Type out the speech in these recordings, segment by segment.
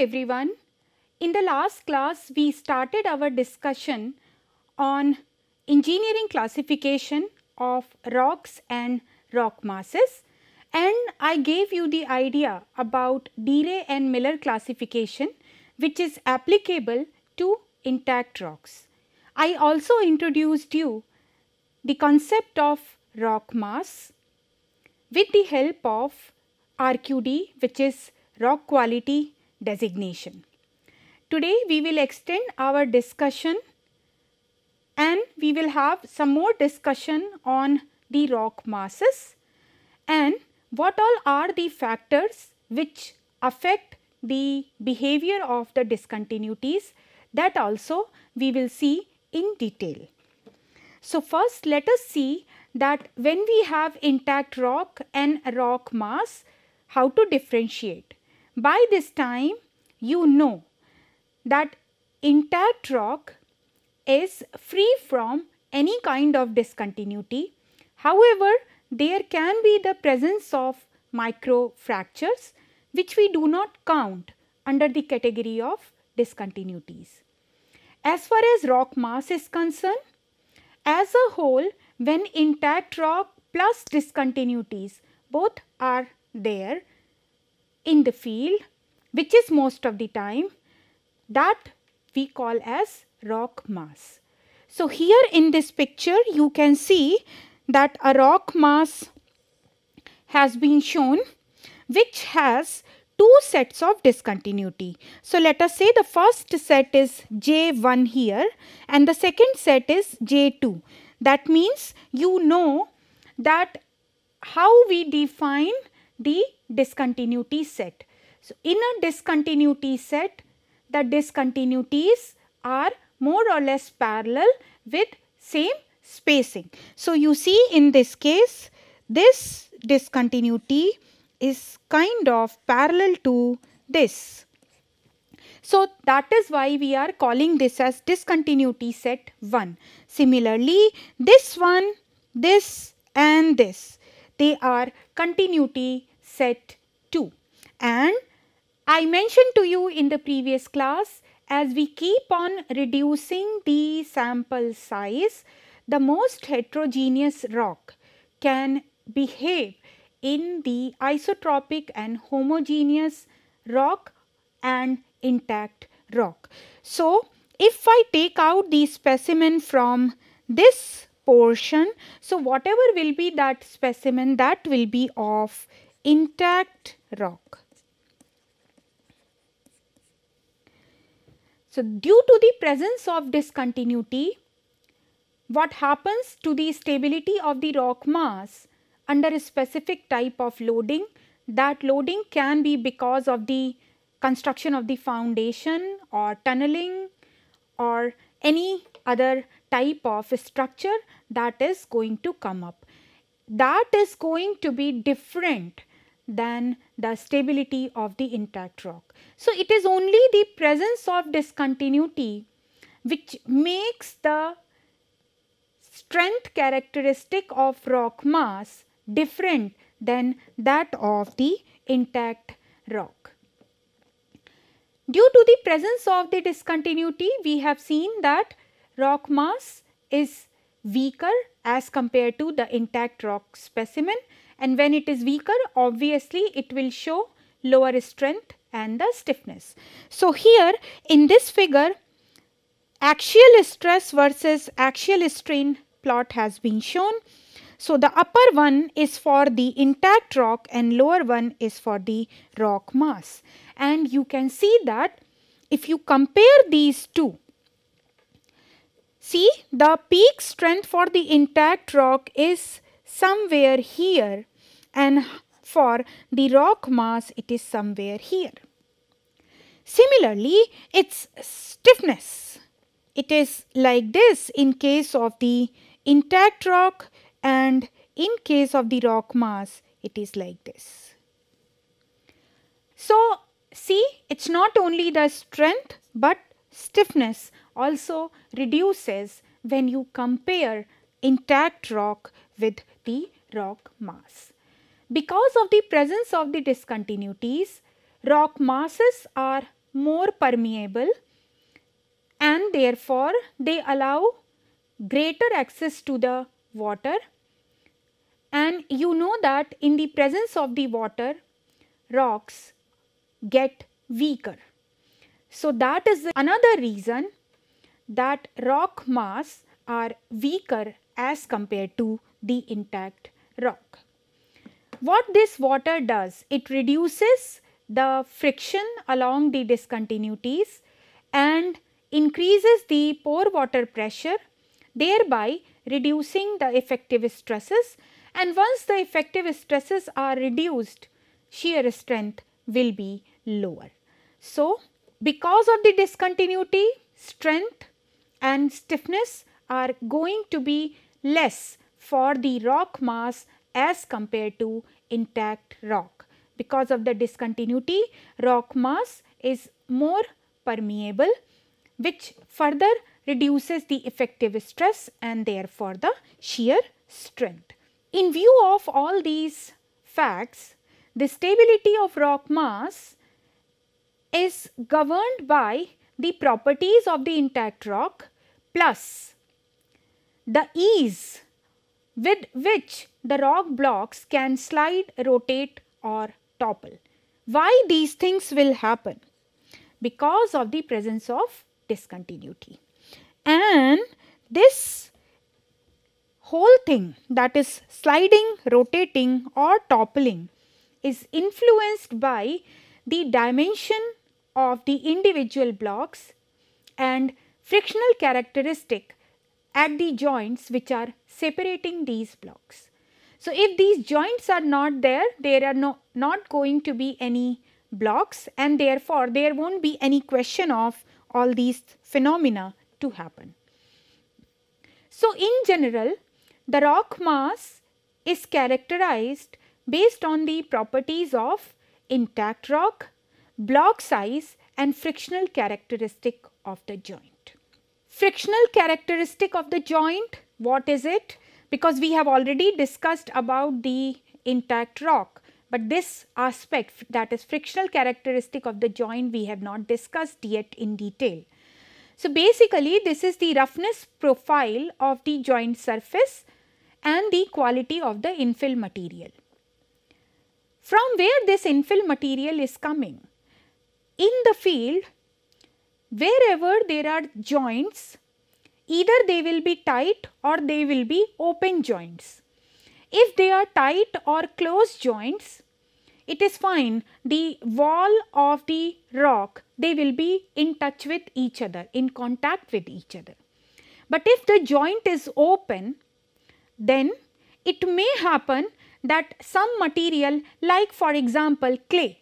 everyone. In the last class, we started our discussion on engineering classification of rocks and rock masses and I gave you the idea about Deere and Miller classification which is applicable to intact rocks. I also introduced you the concept of rock mass with the help of RQD which is rock quality designation. Today we will extend our discussion and we will have some more discussion on the rock masses and what all are the factors which affect the behavior of the discontinuities that also we will see in detail. So, first let us see that when we have intact rock and rock mass, how to differentiate. By this time, you know that intact rock is free from any kind of discontinuity. However, there can be the presence of micro fractures which we do not count under the category of discontinuities. As far as rock mass is concerned, as a whole when intact rock plus discontinuities both are there in the field which is most of the time that we call as rock mass. So, here in this picture you can see that a rock mass has been shown which has two sets of discontinuity. So, let us say the first set is J1 here and the second set is J2. That means you know that how we define the discontinuity set. So, in a discontinuity set, the discontinuities are more or less parallel with same spacing. So, you see in this case, this discontinuity is kind of parallel to this. So, that is why we are calling this as discontinuity set 1. Similarly, this one, this and this, they are continuity set 2. And I mentioned to you in the previous class, as we keep on reducing the sample size, the most heterogeneous rock can behave in the isotropic and homogeneous rock and intact rock. So, if I take out the specimen from this portion, so whatever will be that specimen that will be of intact rock. So, due to the presence of discontinuity, what happens to the stability of the rock mass under a specific type of loading? That loading can be because of the construction of the foundation or tunneling or any other type of structure that is going to come up. That is going to be different than the stability of the intact rock. So, it is only the presence of discontinuity which makes the strength characteristic of rock mass different than that of the intact rock. Due to the presence of the discontinuity, we have seen that rock mass is weaker as compared to the intact rock specimen and when it is weaker obviously it will show lower strength and the stiffness. So, here in this figure axial stress versus axial strain plot has been shown. So, the upper one is for the intact rock and lower one is for the rock mass and you can see that if you compare these two, see the peak strength for the intact rock is somewhere here and for the rock mass it is somewhere here. Similarly, its stiffness, it is like this in case of the intact rock and in case of the rock mass it is like this. So, see it is not only the strength but stiffness also reduces when you compare intact rock with the rock mass. Because of the presence of the discontinuities, rock masses are more permeable and therefore they allow greater access to the water and you know that in the presence of the water rocks get weaker. So, that is another reason that rock mass are weaker as compared to the intact rock. What this water does? It reduces the friction along the discontinuities and increases the pore water pressure thereby reducing the effective stresses and once the effective stresses are reduced shear strength will be lower. So, because of the discontinuity strength and stiffness are going to be less for the rock mass as compared to intact rock. Because of the discontinuity rock mass is more permeable which further reduces the effective stress and therefore the shear strength. In view of all these facts, the stability of rock mass is governed by the properties of the intact rock plus the ease with which the rock blocks can slide, rotate or topple. Why these things will happen? Because of the presence of discontinuity. And this whole thing that is sliding, rotating or toppling is influenced by the dimension of the individual blocks and frictional characteristic at the joints which are separating these blocks. So, if these joints are not there, there are no, not going to be any blocks and therefore, there will not be any question of all these phenomena to happen. So, in general, the rock mass is characterized based on the properties of intact rock, block size and frictional characteristic of the joint. Frictional characteristic of the joint, what is it? Because we have already discussed about the intact rock, but this aspect that is frictional characteristic of the joint we have not discussed yet in detail. So, basically this is the roughness profile of the joint surface and the quality of the infill material. From where this infill material is coming? in the field wherever there are joints either they will be tight or they will be open joints. If they are tight or closed joints it is fine the wall of the rock they will be in touch with each other in contact with each other. But if the joint is open then it may happen that some material like for example clay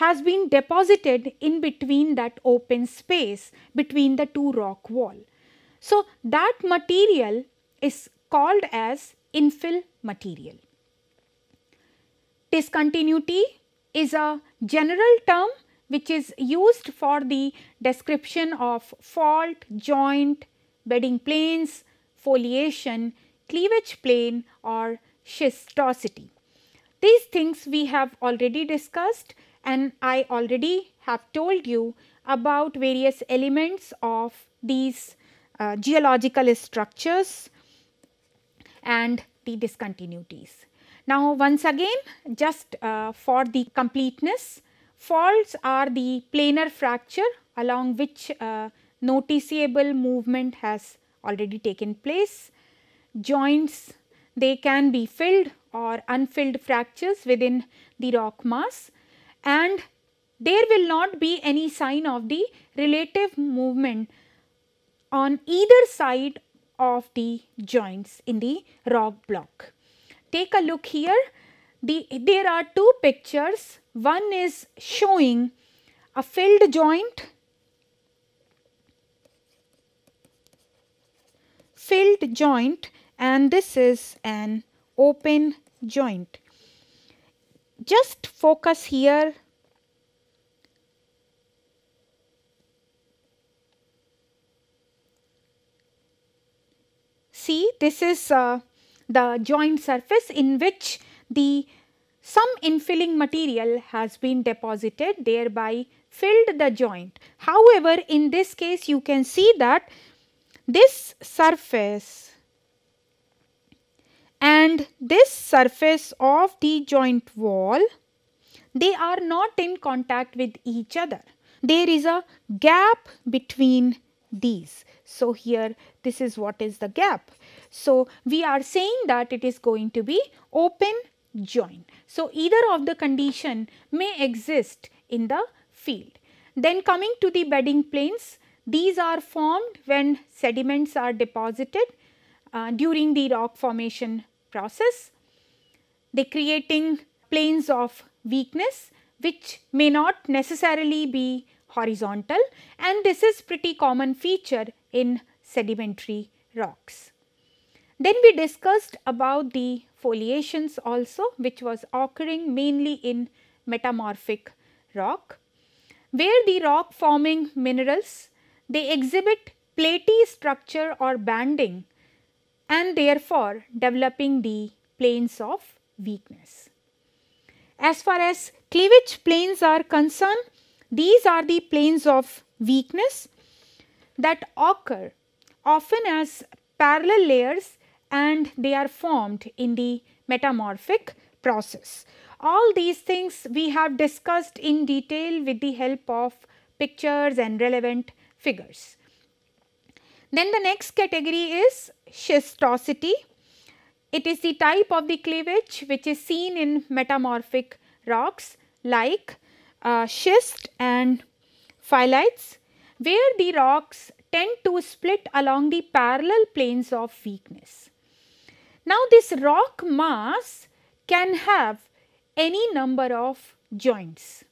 has been deposited in between that open space between the two rock wall. So, that material is called as infill material. Discontinuity is a general term which is used for the description of fault, joint, bedding planes, foliation, cleavage plane or schistosity. These things we have already discussed and I already have told you about various elements of these uh, geological structures and the discontinuities. Now, once again just uh, for the completeness, faults are the planar fracture along which uh, noticeable movement has already taken place. Joints they can be filled or unfilled fractures within the rock mass and there will not be any sign of the relative movement on either side of the joints in the rock block. Take a look here. The, there are two pictures. One is showing a filled joint, filled joint and this is an open joint just focus here see this is uh, the joint surface in which the some infilling material has been deposited thereby filled the joint. However, in this case you can see that this surface and this surface of the joint wall they are not in contact with each other. There is a gap between these. So, here this is what is the gap. So, we are saying that it is going to be open join. So, either of the condition may exist in the field. Then coming to the bedding planes, these are formed when sediments are deposited uh, during the rock formation process. They creating planes of weakness which may not necessarily be horizontal and this is pretty common feature in sedimentary rocks. Then we discussed about the foliations also which was occurring mainly in metamorphic rock where the rock forming minerals they exhibit platy structure or banding and therefore developing the planes of weakness. As far as cleavage planes are concerned, these are the planes of weakness that occur often as parallel layers and they are formed in the metamorphic process. All these things we have discussed in detail with the help of pictures and relevant figures. Then the next category is schistosity it is the type of the cleavage which is seen in metamorphic rocks like uh, schist and phyllites where the rocks tend to split along the parallel planes of weakness. Now this rock mass can have any number of joints.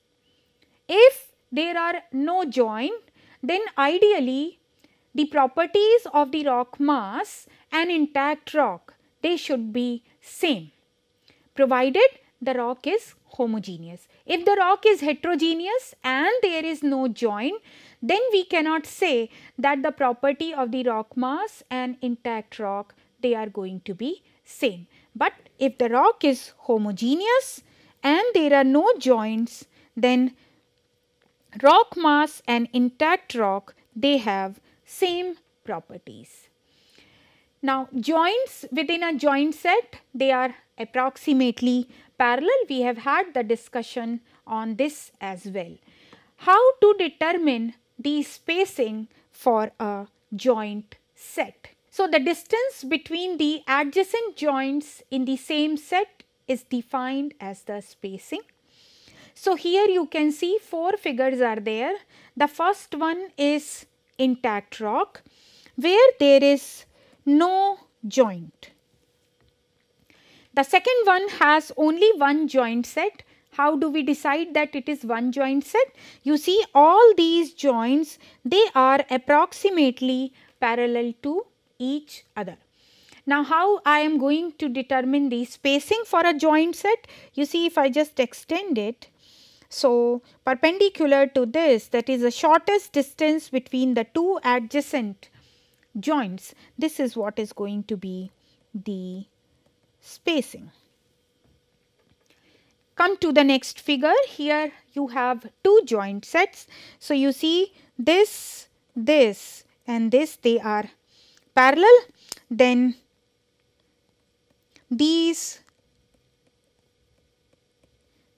If there are no joint then ideally the properties of the rock mass and intact rock they should be same provided the rock is homogeneous. If the rock is heterogeneous and there is no joint then we cannot say that the property of the rock mass and intact rock they are going to be same. But if the rock is homogeneous and there are no joints then rock mass and intact rock they have same properties. Now joints within a joint set they are approximately parallel we have had the discussion on this as well. How to determine the spacing for a joint set. So the distance between the adjacent joints in the same set is defined as the spacing. So here you can see four figures are there. The first one is intact rock where there is no joint. The second one has only one joint set. How do we decide that it is one joint set? You see all these joints they are approximately parallel to each other. Now how I am going to determine the spacing for a joint set? You see if I just extend it. So perpendicular to this that is the shortest distance between the two adjacent joints. This is what is going to be the spacing. Come to the next figure. Here you have two joint sets. So, you see this, this and this they are parallel. Then these,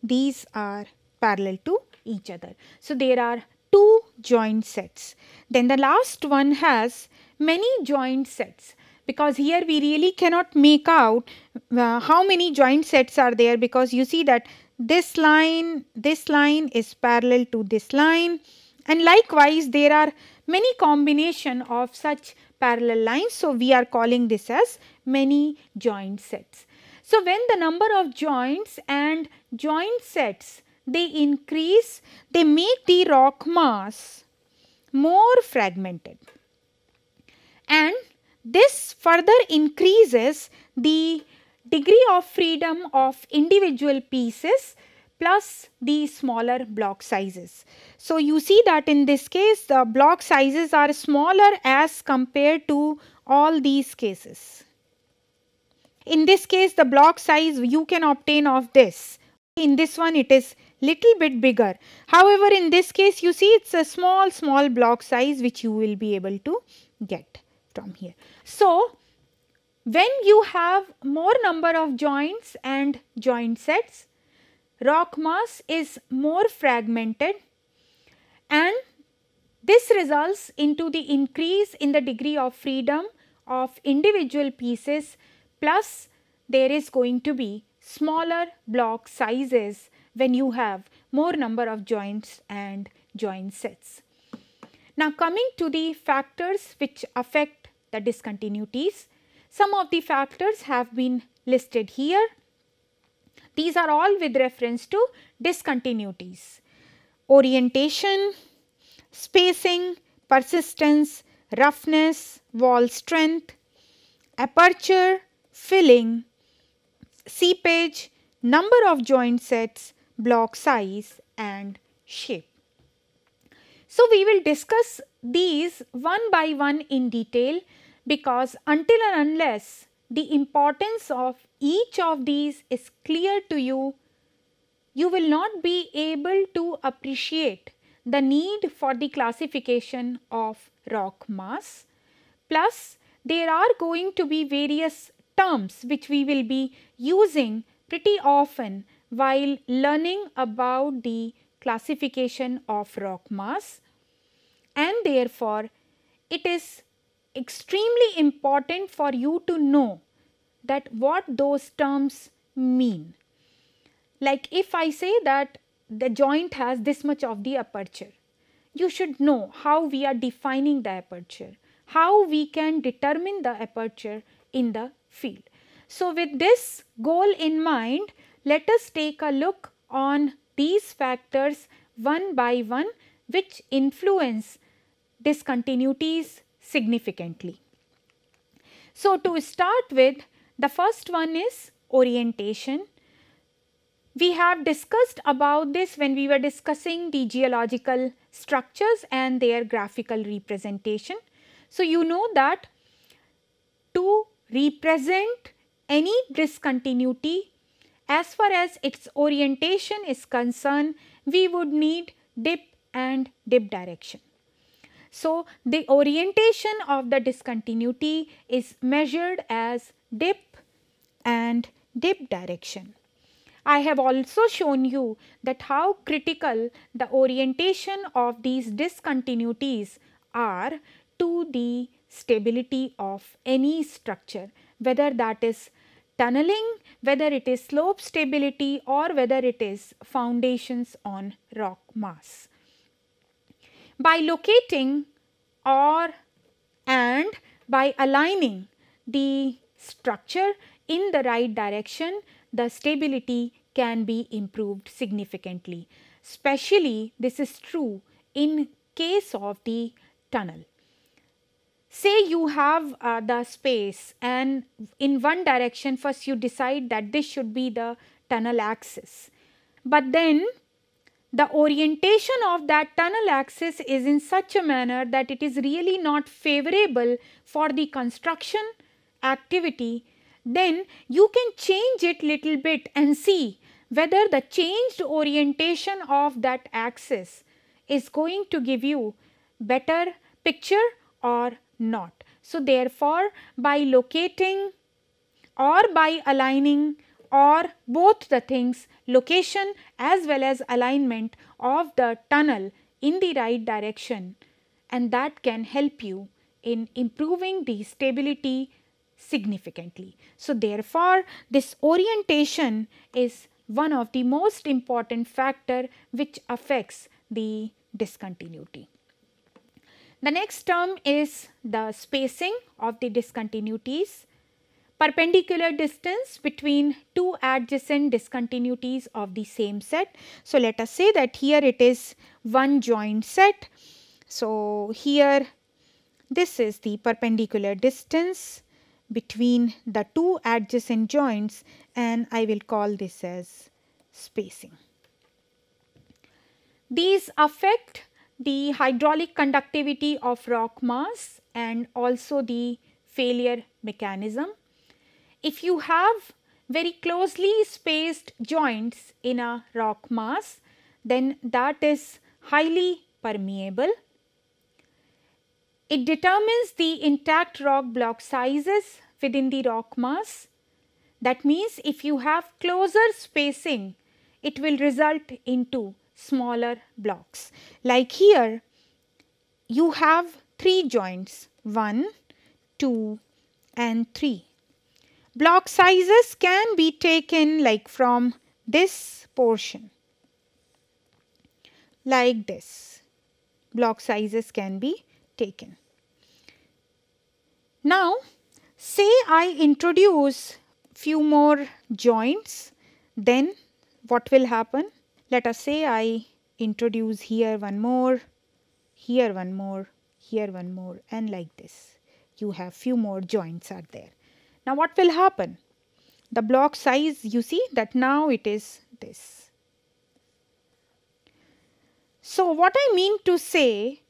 these are parallel to each other. So, there are two joint sets. Then the last one has many joint sets because here we really cannot make out uh, how many joint sets are there because you see that this line, this line is parallel to this line and likewise there are many combination of such parallel lines. So, we are calling this as many joint sets. So, when the number of joints and joint sets they increase, they make the rock mass more fragmented and this further increases the degree of freedom of individual pieces plus the smaller block sizes. So, you see that in this case the block sizes are smaller as compared to all these cases. In this case the block size you can obtain of this. In this one it is little bit bigger. However, in this case you see it's a small small block size which you will be able to get from here. So, when you have more number of joints and joint sets, rock mass is more fragmented and this results into the increase in the degree of freedom of individual pieces plus there is going to be smaller block sizes when you have more number of joints and joint sets. Now coming to the factors which affect the discontinuities, some of the factors have been listed here. These are all with reference to discontinuities. Orientation, spacing, persistence, roughness, wall strength, aperture, filling, seepage, number of joint sets, block size and shape. So, we will discuss these one by one in detail because until and unless the importance of each of these is clear to you, you will not be able to appreciate the need for the classification of rock mass. Plus, there are going to be various terms which we will be using pretty often while learning about the classification of rock mass and therefore it is extremely important for you to know that what those terms mean. Like if I say that the joint has this much of the aperture, you should know how we are defining the aperture, how we can determine the aperture in the field. So, with this goal in mind, let us take a look on these factors one by one which influence discontinuities significantly. So, to start with the first one is orientation. We have discussed about this when we were discussing the geological structures and their graphical representation. So, you know that to represent any discontinuity as far as its orientation is concerned, we would need dip and dip direction. So, the orientation of the discontinuity is measured as dip and dip direction. I have also shown you that how critical the orientation of these discontinuities are to the stability of any structure, whether that is tunneling, whether it is slope stability or whether it is foundations on rock mass by locating or and by aligning the structure in the right direction, the stability can be improved significantly. Especially this is true in case of the tunnel. Say you have uh, the space and in one direction first you decide that this should be the tunnel axis. But then the orientation of that tunnel axis is in such a manner that it is really not favorable for the construction activity, then you can change it little bit and see whether the changed orientation of that axis is going to give you better picture or not. So, therefore, by locating or by aligning or both the things location as well as alignment of the tunnel in the right direction and that can help you in improving the stability significantly. So, therefore, this orientation is one of the most important factor which affects the discontinuity. The next term is the spacing of the discontinuities perpendicular distance between two adjacent discontinuities of the same set. So, let us say that here it is one joint set. So, here this is the perpendicular distance between the two adjacent joints and I will call this as spacing. These affect the hydraulic conductivity of rock mass and also the failure mechanism if you have very closely spaced joints in a rock mass, then that is highly permeable. It determines the intact rock block sizes within the rock mass. That means if you have closer spacing, it will result into smaller blocks. Like here, you have three joints, 1, 2 and 3. Block sizes can be taken like from this portion like this. Block sizes can be taken. Now, say I introduce few more joints, then what will happen? Let us say I introduce here one more, here one more, here one more and like this. You have few more joints are there. Now what will happen? The block size you see that now it is this. So what I mean to say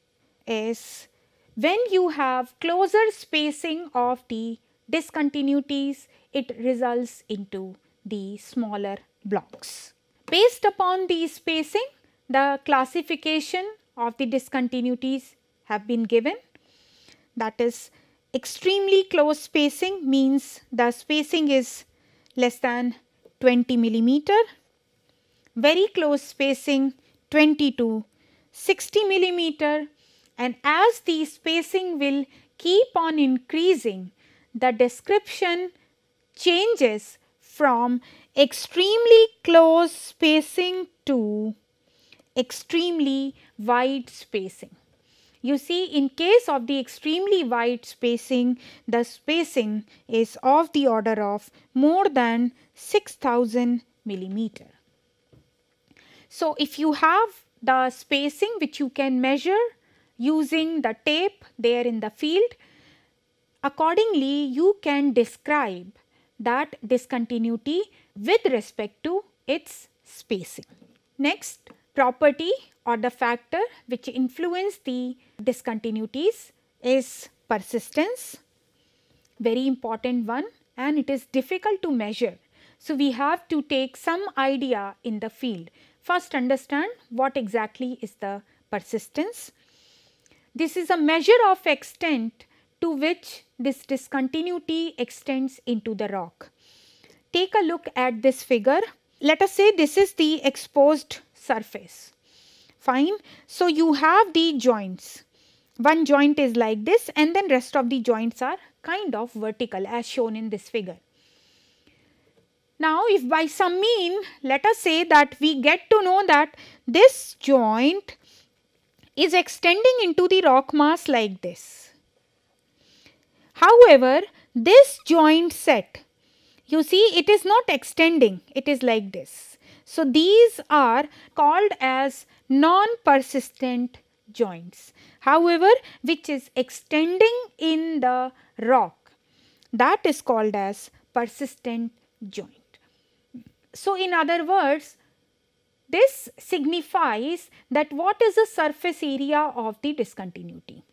is when you have closer spacing of the discontinuities, it results into the smaller blocks. Based upon the spacing, the classification of the discontinuities have been given. That is extremely close spacing means the spacing is less than 20 millimeter. Very close spacing 20 to 60 millimeter and as the spacing will keep on increasing, the description changes from extremely close spacing to extremely wide spacing. You see in case of the extremely wide spacing, the spacing is of the order of more than 6000 millimeter. So, if you have the spacing which you can measure using the tape there in the field, accordingly you can describe that discontinuity with respect to its spacing. Next property or the factor which influence the discontinuities is persistence, very important one and it is difficult to measure. So, we have to take some idea in the field. First understand what exactly is the persistence. This is a measure of extent to which this discontinuity extends into the rock. Take a look at this figure. Let us say this is the exposed surface. Fine. So, you have the joints. One joint is like this and then rest of the joints are kind of vertical as shown in this figure. Now, if by some mean let us say that we get to know that this joint is extending into the rock mass like this. However, this joint set you see it is not extending it is like this. So, these are called as non-persistent joints. However, which is extending in the rock that is called as persistent joint. So, in other words, this signifies that what is the surface area of the discontinuity.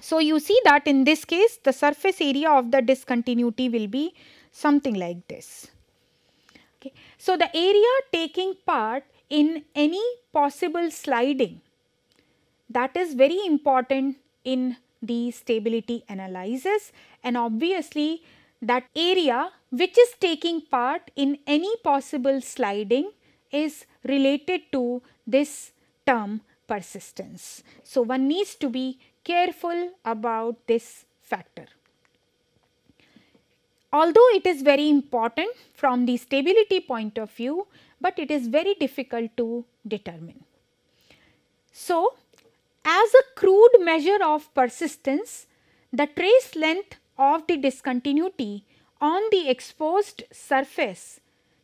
So, you see that in this case the surface area of the discontinuity will be something like this. Okay. So, the area taking part in any possible sliding that is very important in the stability analysis and obviously that area which is taking part in any possible sliding is related to this term persistence. So, one needs to be careful about this factor. Although it is very important from the stability point of view, but it is very difficult to determine. So, as a crude measure of persistence, the trace length of the discontinuity on the exposed surface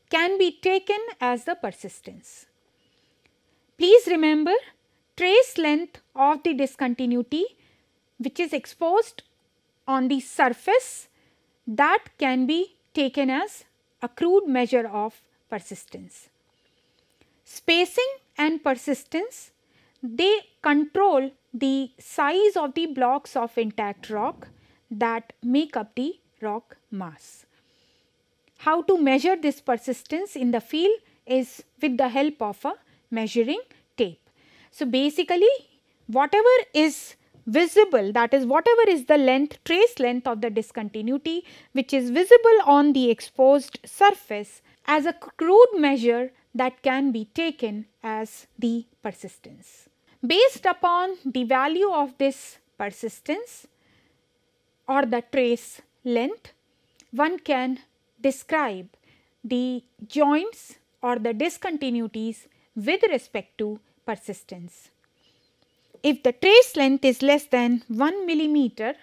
can be taken as the persistence. Please remember trace length of the discontinuity which is exposed on the surface that can be taken as a crude measure of persistence. Spacing and persistence they control the size of the blocks of intact rock that make up the rock mass. How to measure this persistence in the field is with the help of a measuring tape. So, basically whatever is visible that is whatever is the length trace length of the discontinuity which is visible on the exposed surface as a crude measure that can be taken as the persistence. Based upon the value of this persistence or the trace length, one can describe the joints or the discontinuities with respect to persistence. If the trace length is less than 1 millimeter,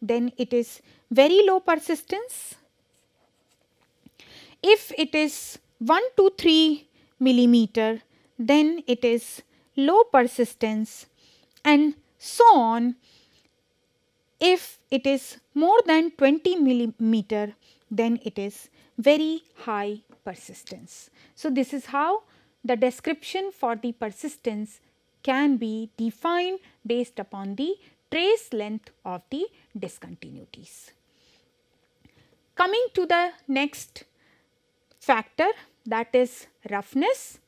then it is very low persistence. If it is 1 to 3 millimeter, then it is low persistence and so on. If it is more than 20 millimeter, then it is very high persistence. So, this is how the description for the persistence can be defined based upon the trace length of the discontinuities. Coming to the next factor that is roughness.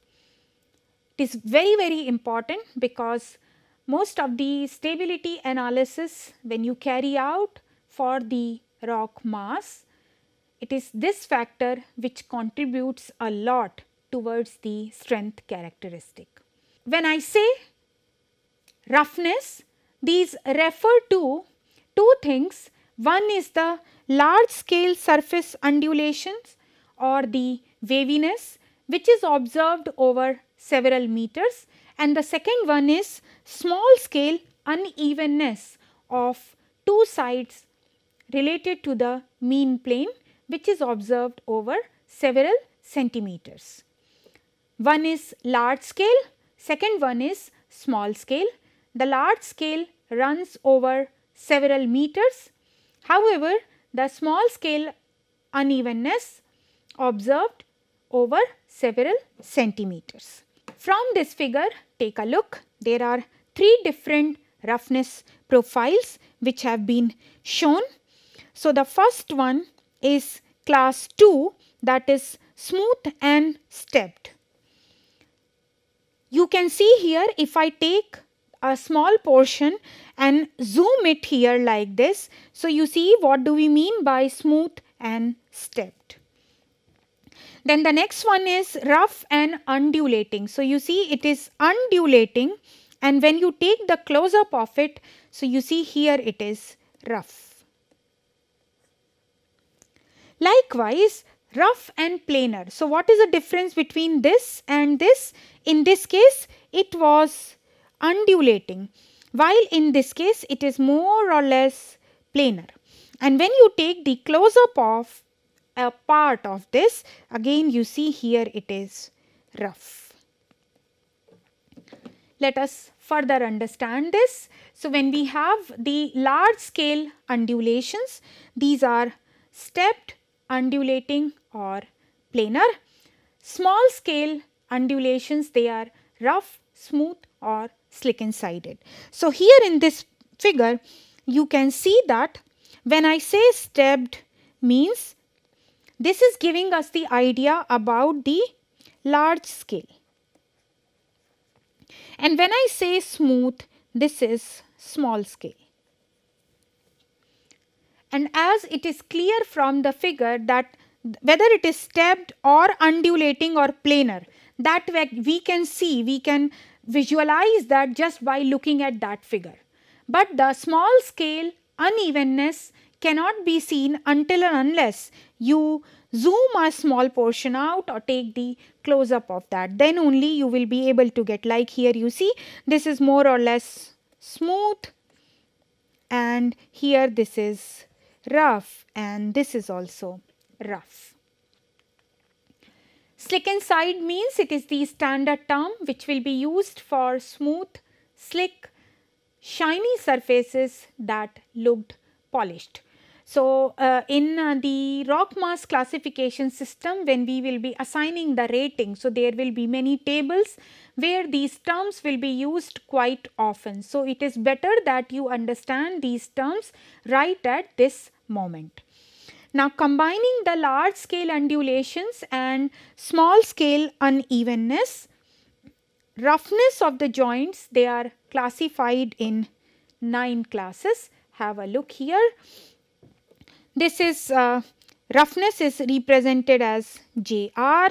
It is very very important because most of the stability analysis when you carry out for the rock mass it is this factor which contributes a lot towards the strength characteristic. When I say roughness, these refer to two things. One is the large scale surface undulations or the waviness which is observed over several meters and the second one is small scale unevenness of two sides related to the mean plane which is observed over several centimeters. One is large scale, second one is small scale. The large scale runs over several meters. However, the small scale unevenness observed over several centimeters. From this figure take a look there are three different roughness profiles which have been shown. So, the first one is class 2 that is smooth and stepped. You can see here if I take a small portion and zoom it here like this. So, you see what do we mean by smooth and stepped. Then the next one is rough and undulating. So, you see it is undulating and when you take the close up of it, so you see here it is rough. Likewise, rough and planar. So, what is the difference between this and this? In this case, it was undulating, while in this case, it is more or less planar. And when you take the close up of a part of this again you see here it is rough. Let us further understand this. So, when we have the large scale undulations these are stepped undulating or planar. Small scale undulations they are rough, smooth or slicken sided. So, here in this figure you can see that when I say stepped means this is giving us the idea about the large scale. And when I say smooth, this is small scale. And as it is clear from the figure that whether it is stepped or undulating or planar, that we can see, we can visualize that just by looking at that figure. But the small scale unevenness cannot be seen until and unless you zoom a small portion out or take the close up of that then only you will be able to get like here you see this is more or less smooth and here this is rough and this is also rough. Slicken side means it is the standard term which will be used for smooth, slick, shiny surfaces that looked polished. So, uh, in uh, the rock mass classification system when we will be assigning the rating, so there will be many tables where these terms will be used quite often. So, it is better that you understand these terms right at this moment. Now, combining the large scale undulations and small scale unevenness, roughness of the joints they are classified in 9 classes. Have a look here. This is uh, roughness is represented as JR.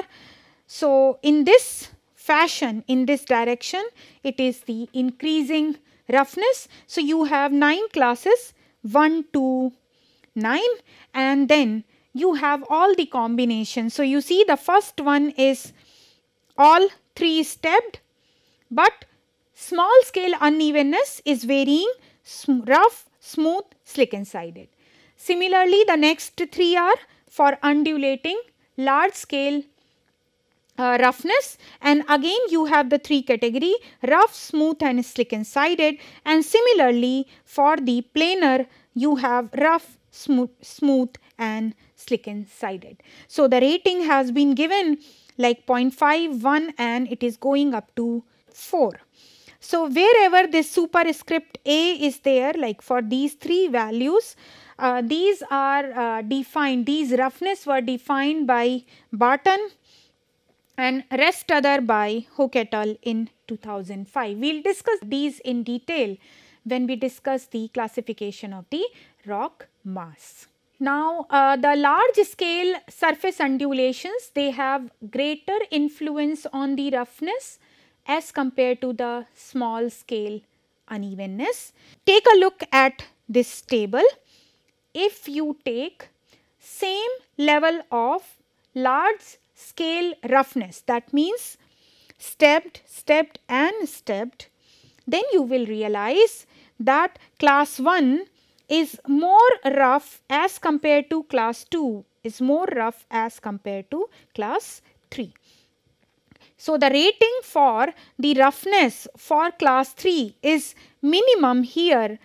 So, in this fashion in this direction it is the increasing roughness. So, you have 9 classes 1 to 9 and then you have all the combinations. So, you see the first one is all 3 stepped but small scale unevenness is varying rough, smooth, slickensided. Similarly, the next three are for undulating large scale uh, roughness and again you have the three category rough, smooth and slickensided and similarly for the planar you have rough, smooth, smooth and slickensided. So, the rating has been given like 0.51 and it is going up to 4. So, wherever this superscript A is there like for these three values, uh, these are uh, defined, these roughness were defined by Barton and rest other by Hoek et al. in 2005. We will discuss these in detail when we discuss the classification of the rock mass. Now, uh, the large scale surface undulations, they have greater influence on the roughness as compared to the small scale unevenness. Take a look at this table. If you take same level of large scale roughness that means stepped, stepped and stepped then you will realize that class 1 is more rough as compared to class 2 is more rough as compared to class 3. So, the rating for the roughness for class 3 is minimum here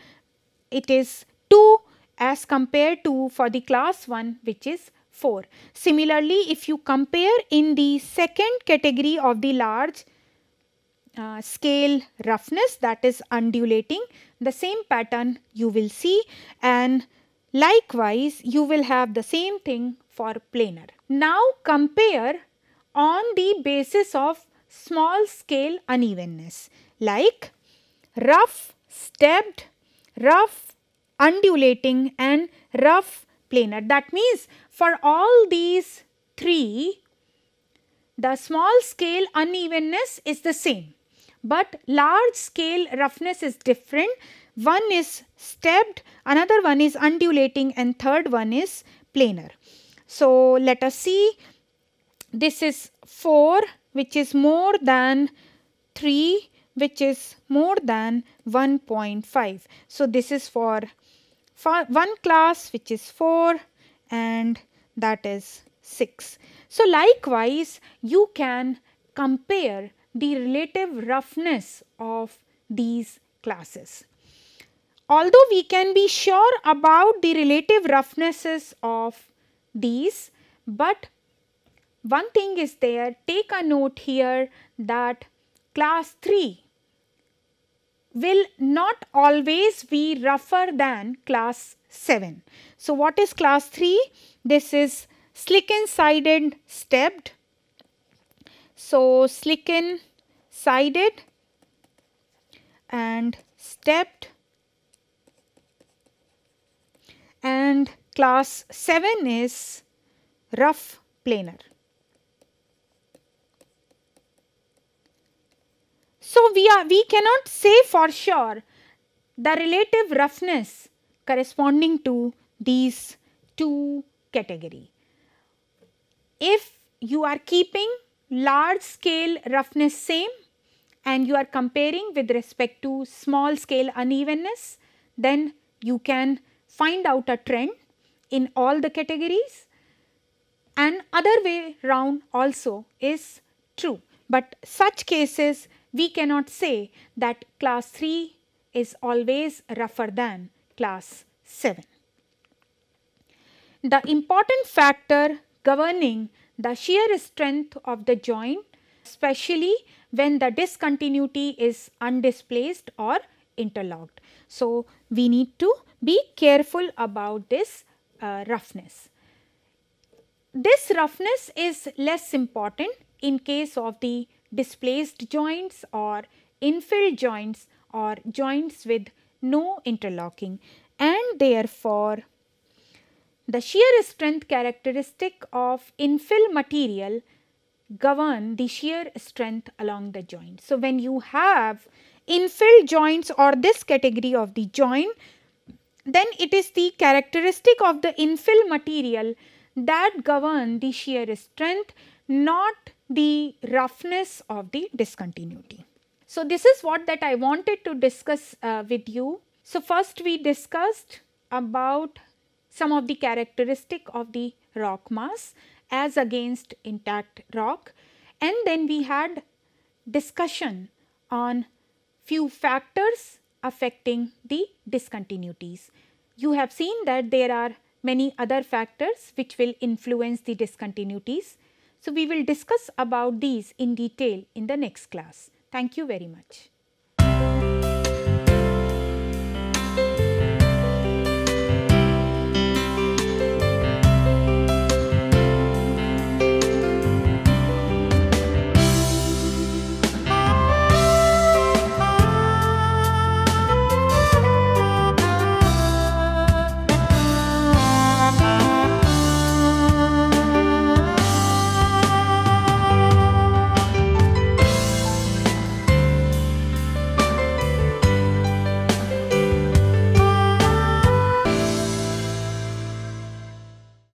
it is 2 as compared to for the class 1 which is 4. Similarly, if you compare in the second category of the large uh, scale roughness that is undulating the same pattern you will see and likewise you will have the same thing for planar. Now compare on the basis of small scale unevenness like rough, stepped, rough, undulating and rough planar. That means for all these three the small scale unevenness is the same, but large scale roughness is different. One is stepped, another one is undulating and third one is planar. So, let us see this is 4 which is more than 3 which is more than 1.5. So, this is for, one class which is 4 and that is 6. So, likewise you can compare the relative roughness of these classes. Although we can be sure about the relative roughnesses of these, but one thing is there, take a note here that class 3 will not always be rougher than class 7. So, what is class 3? This is slicken sided stepped. So, slicken sided and stepped and class 7 is rough planar. So, we are we cannot say for sure the relative roughness corresponding to these two category. If you are keeping large scale roughness same and you are comparing with respect to small scale unevenness, then you can find out a trend in all the categories and other way round also is true. But such cases we cannot say that class 3 is always rougher than class 7. The important factor governing the shear strength of the joint especially when the discontinuity is undisplaced or interlocked. So, we need to be careful about this uh, roughness. This roughness is less important in case of the displaced joints or infilled joints or joints with no interlocking and therefore the shear strength characteristic of infill material govern the shear strength along the joint. So, when you have infill joints or this category of the joint then it is the characteristic of the infill material that govern the shear strength not the roughness of the discontinuity. So, this is what that I wanted to discuss uh, with you. So, first we discussed about some of the characteristic of the rock mass as against intact rock and then we had discussion on few factors affecting the discontinuities. You have seen that there are many other factors which will influence the discontinuities. So, we will discuss about these in detail in the next class. Thank you very much.